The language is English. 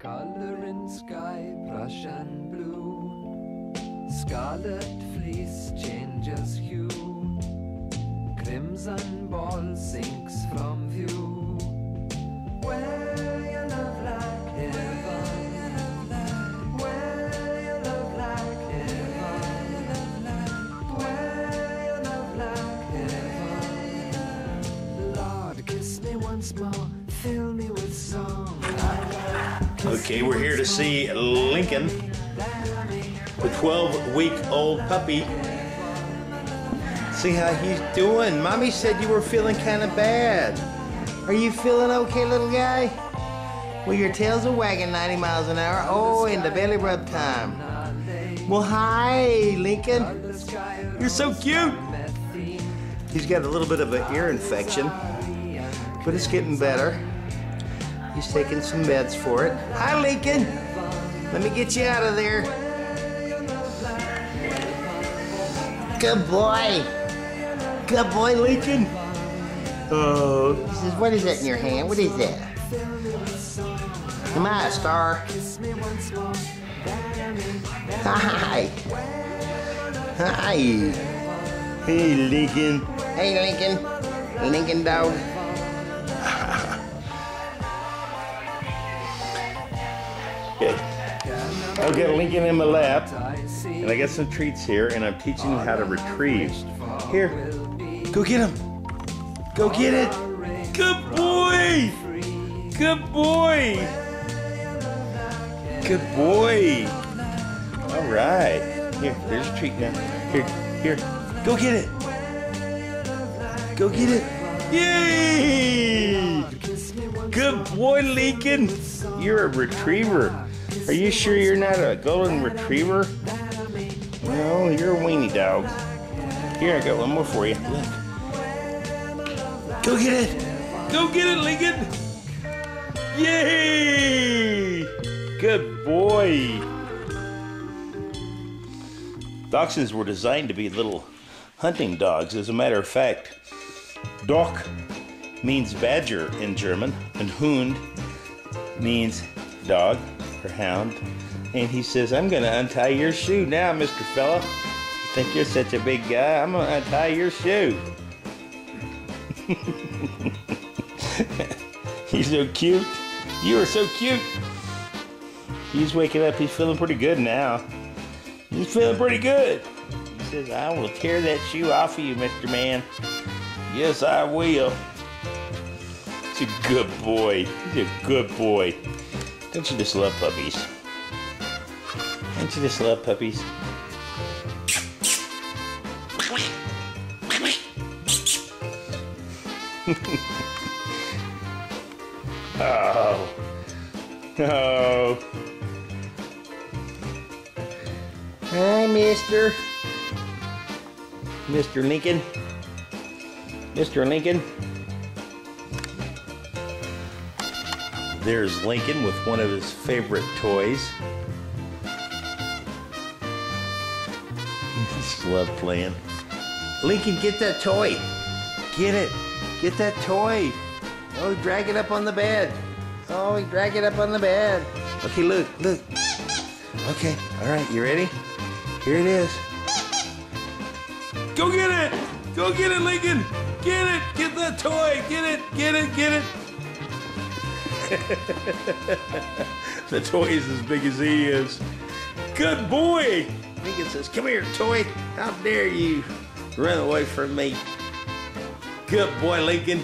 Color in sky, Prussian blue. Scarlet fleece changes hue. Crimson ball sinks from view. Where you love like heaven. Where you Okay, we're here to see Lincoln, the 12 week old puppy. See how he's doing. Mommy said you were feeling kind of bad. Are you feeling okay, little guy? Well, your tails are wagging 90 miles an hour. Oh, and the belly rub time. Well, hi, Lincoln. You're so cute. He's got a little bit of an ear infection, but it's getting better. He's taking some meds for it. Hi, Lincoln. Let me get you out of there. Good boy. Good boy, Lincoln. Oh. He says, what is that in your hand? What is that? I a star? Hi. Hi. Hey, Lincoln. Hey, Lincoln. Lincoln dog. Okay. I've got Lincoln in my lap, and I got some treats here, and I'm teaching him how to retrieve. Here, go get him. Go get it. Good boy. Good boy. Good boy. All right. Here, there's a treat now. Here, here. Go get it. Go get it. Yay! Good boy, Lincoln. You're a retriever. Are you sure you're not a golden retriever? No, you're a weenie dog. Here, I got one more for you. Look. Go get it. Go get it, Lincoln. Yay! Good boy. Dachshunds were designed to be little hunting dogs. As a matter of fact, Dach means badger in German, and Hund means dog hound. And he says, I'm going to untie your shoe now, Mr. Fella. You think you're such a big guy? I'm going to untie your shoe. He's so cute. You are so cute. He's waking up. He's feeling pretty good now. He's feeling pretty good. He says, I will tear that shoe off of you, Mr. Man. Yes, I will. He's a good boy. He's a good boy. Don't you just love puppies? Don't you just love puppies? oh. Oh. Hi, mister. Mr. Lincoln. Mr. Lincoln. There's Lincoln with one of his favorite toys. Just love playing. Lincoln, get that toy. Get it. Get that toy. Oh, drag it up on the bed. Oh, drag it up on the bed. Okay, look, look. Okay, all right, you ready? Here it is. Go get it! Go get it, Lincoln! Get it! Get that toy! Get it! Get it! Get it! the toy is as big as he is. Good boy! Lincoln says, Come here, toy. How dare you run away from me? Good boy, Lincoln.